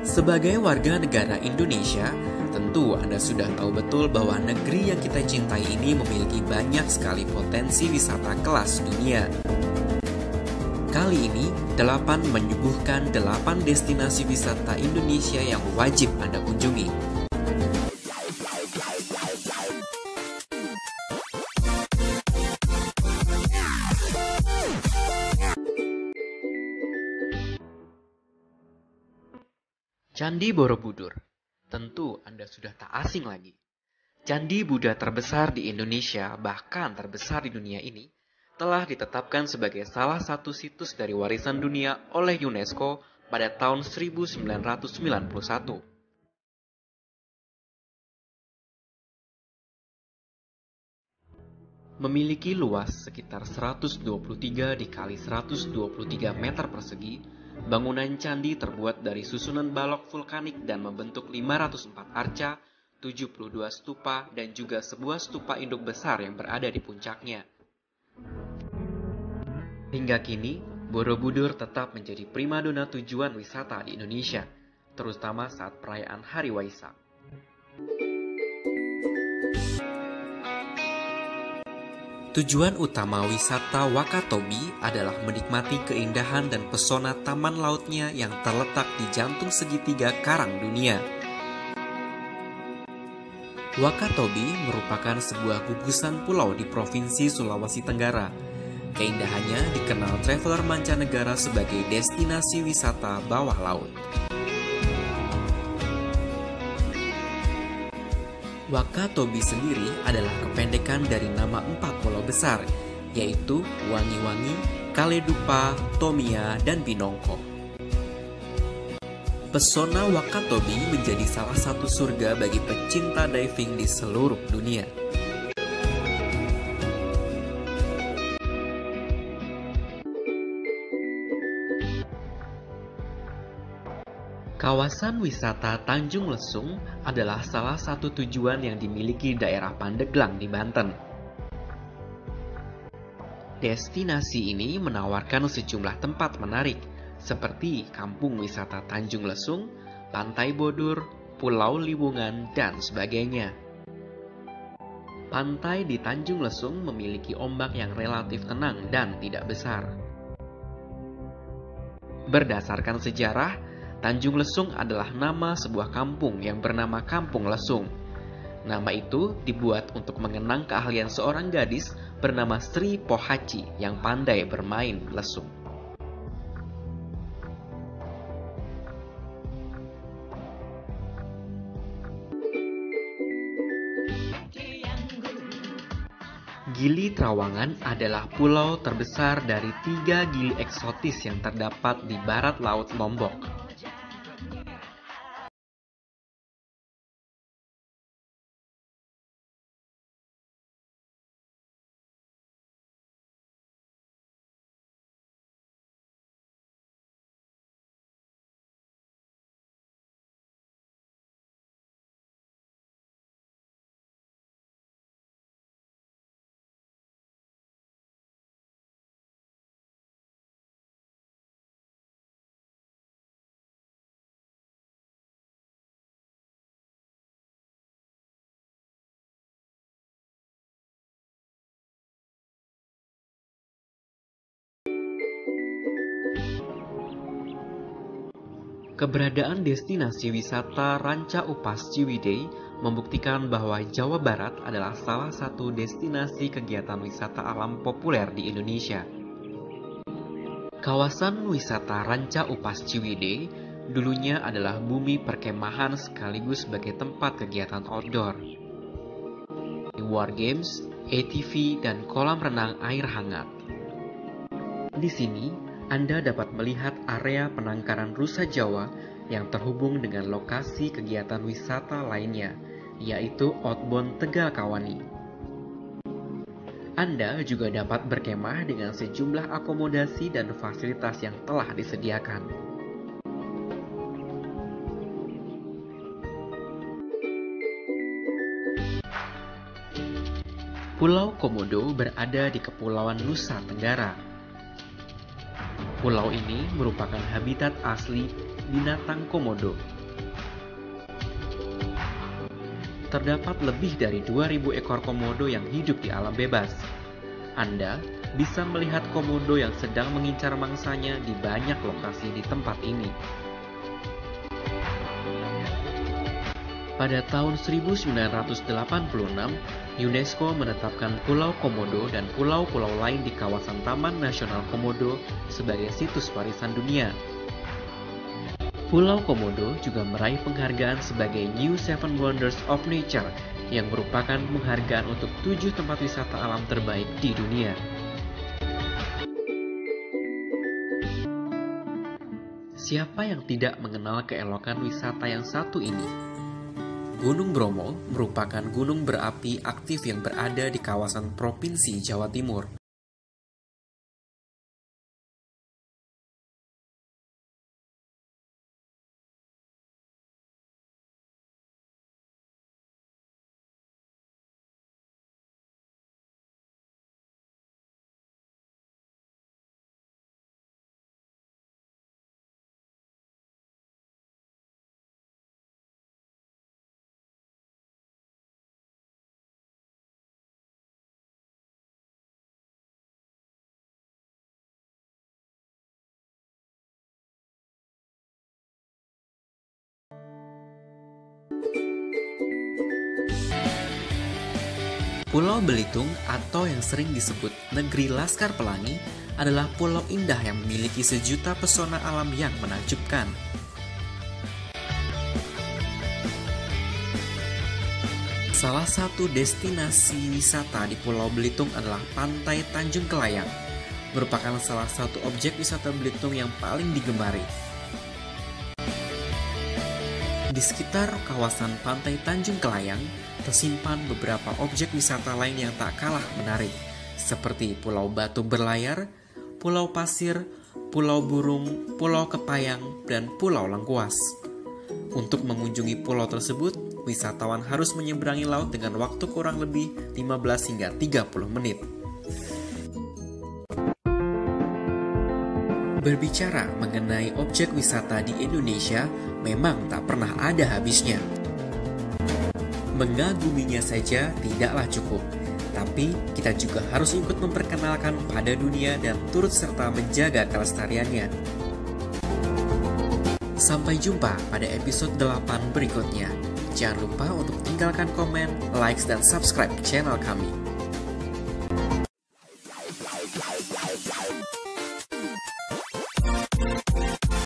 Sebagai warga negara Indonesia, tentu Anda sudah tahu betul bahwa negeri yang kita cintai ini memiliki banyak sekali potensi wisata kelas dunia. Kali ini, delapan menyuguhkan delapan destinasi wisata Indonesia yang wajib Anda kunjungi. Candi Borobudur. Tentu Anda sudah tak asing lagi. Candi Buddha terbesar di Indonesia, bahkan terbesar di dunia ini, telah ditetapkan sebagai salah satu situs dari warisan dunia oleh UNESCO pada tahun 1991. Memiliki luas sekitar 123 dikali 123 meter persegi, Bangunan candi terbuat dari susunan balok vulkanik dan membentuk 504 arca, 72 stupa, dan juga sebuah stupa induk besar yang berada di puncaknya. Hingga kini, Borobudur tetap menjadi primadona tujuan wisata di Indonesia, terutama saat perayaan Hari Waisak. Tujuan utama wisata Wakatobi adalah menikmati keindahan dan pesona taman lautnya yang terletak di jantung segitiga karang dunia. Wakatobi merupakan sebuah gugusan pulau di Provinsi Sulawesi Tenggara. Keindahannya dikenal traveler mancanegara sebagai destinasi wisata bawah laut. Wakatobi sendiri adalah kependekan dari nama empat pulau besar, yaitu Wangi-Wangi, Kaledupa, Tomia, dan Binongko. Pesona Wakatobi menjadi salah satu surga bagi pecinta diving di seluruh dunia. Kawasan wisata Tanjung Lesung adalah salah satu tujuan yang dimiliki daerah Pandeglang di Banten. Destinasi ini menawarkan sejumlah tempat menarik, seperti Kampung Wisata Tanjung Lesung, Pantai Bodur, Pulau Liwungan, dan sebagainya. Pantai di Tanjung Lesung memiliki ombak yang relatif tenang dan tidak besar. Berdasarkan sejarah, Tanjung Lesung adalah nama sebuah kampung yang bernama Kampung Lesung. Nama itu dibuat untuk mengenang keahlian seorang gadis bernama Sri Pohaci yang pandai bermain lesung. Gili Trawangan adalah pulau terbesar dari tiga gili eksotis yang terdapat di barat laut Lombok. Keberadaan destinasi wisata Ranca Upas Ciwidey membuktikan bahwa Jawa Barat adalah salah satu destinasi kegiatan wisata alam populer di Indonesia. Kawasan wisata Ranca Upas Ciwidey dulunya adalah bumi perkemahan sekaligus sebagai tempat kegiatan outdoor. War Games, ATV, dan kolam renang air hangat. Di sini, anda dapat melihat area penangkaran rusa Jawa yang terhubung dengan lokasi kegiatan wisata lainnya, yaitu Outbound Tegal Kawani. Anda juga dapat berkemah dengan sejumlah akomodasi dan fasilitas yang telah disediakan. Pulau Komodo berada di Kepulauan Nusa Tenggara, Pulau ini merupakan habitat asli binatang komodo. Terdapat lebih dari 2000 ekor komodo yang hidup di alam bebas. Anda bisa melihat komodo yang sedang mengincar mangsanya di banyak lokasi di tempat ini. Pada tahun 1986, UNESCO menetapkan Pulau Komodo dan pulau-pulau lain di kawasan Taman Nasional Komodo sebagai situs warisan dunia. Pulau Komodo juga meraih penghargaan sebagai New Seven Wonders of Nature yang merupakan penghargaan untuk tujuh tempat wisata alam terbaik di dunia. Siapa yang tidak mengenal keelokan wisata yang satu ini? Gunung Bromo merupakan gunung berapi aktif yang berada di kawasan Provinsi Jawa Timur. Pulau Belitung atau yang sering disebut Negeri Laskar Pelangi adalah pulau indah yang memiliki sejuta pesona alam yang menakjubkan. Salah satu destinasi wisata di Pulau Belitung adalah Pantai Tanjung Kelayang, merupakan salah satu objek wisata Belitung yang paling digemari. Di sekitar kawasan Pantai Tanjung Kelayang, tersimpan beberapa objek wisata lain yang tak kalah menarik, seperti Pulau Batu Berlayar, Pulau Pasir, Pulau Burung, Pulau Kepayang, dan Pulau Lengkuas. Untuk mengunjungi pulau tersebut, wisatawan harus menyeberangi laut dengan waktu kurang lebih 15 hingga 30 menit. Berbicara mengenai objek wisata di Indonesia memang tak pernah ada habisnya. Mengaguminya saja tidaklah cukup, tapi kita juga harus ikut memperkenalkan pada dunia dan turut serta menjaga kelestariannya. Sampai jumpa pada episode 8 berikutnya. Jangan lupa untuk tinggalkan komen, likes, dan subscribe channel kami.